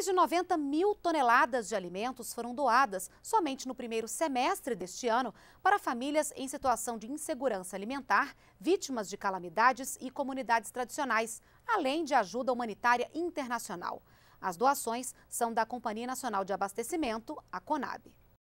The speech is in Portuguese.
Mais de 90 mil toneladas de alimentos foram doadas somente no primeiro semestre deste ano para famílias em situação de insegurança alimentar, vítimas de calamidades e comunidades tradicionais, além de ajuda humanitária internacional. As doações são da Companhia Nacional de Abastecimento, a CONAB.